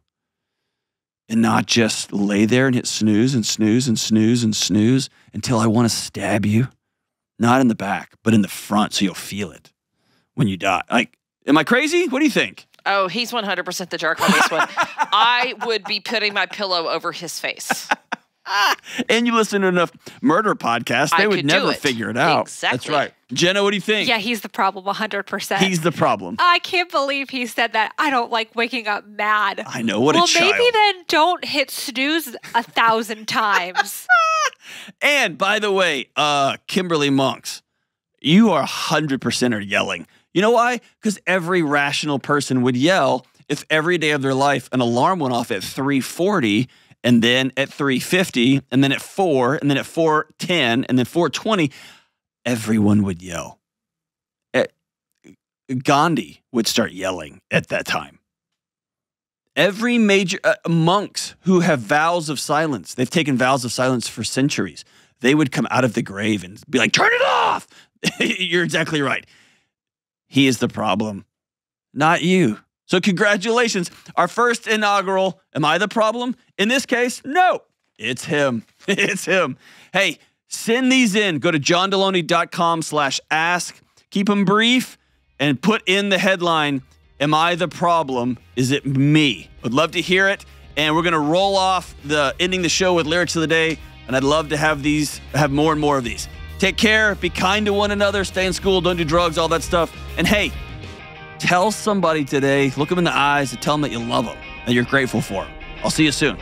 And not just lay there and hit snooze and snooze and snooze and snooze until I want to stab you? Not in the back, but in the front so you'll feel it when you die. Like, am I crazy? What do you think? Oh, he's 100% the jerk on this one. I would be putting my pillow over his face. and you listen to enough murder podcasts, I they would never it. figure it out. Exactly. That's right. Jenna, what do you think? Yeah, he's the problem 100%. He's the problem. I can't believe he said that. I don't like waking up mad. I know what well, a child. maybe then don't hit snooze a thousand times. And by the way, uh, Kimberly Monks, you are 100% are yelling. You know why? Because every rational person would yell if every day of their life an alarm went off at 340 and then at 350 and then at 4 and then at 410 and then 420 everyone would yell. Eh, gandhi would start yelling at that time. Every major uh, monks who have vows of silence they've taken vows of silence for centuries they would come out of the grave and be like turn it off! You're exactly right. He is the problem not you so congratulations our first inaugural am i the problem in this case no it's him it's him hey send these in go to johndelony.com slash ask keep them brief and put in the headline Am I the problem? Is it me? Would love to hear it. And we're gonna roll off the ending the show with lyrics of the day. And I'd love to have these, have more and more of these. Take care, be kind to one another, stay in school, don't do drugs, all that stuff. And hey, tell somebody today, look them in the eyes and tell them that you love them, that you're grateful for them. I'll see you soon.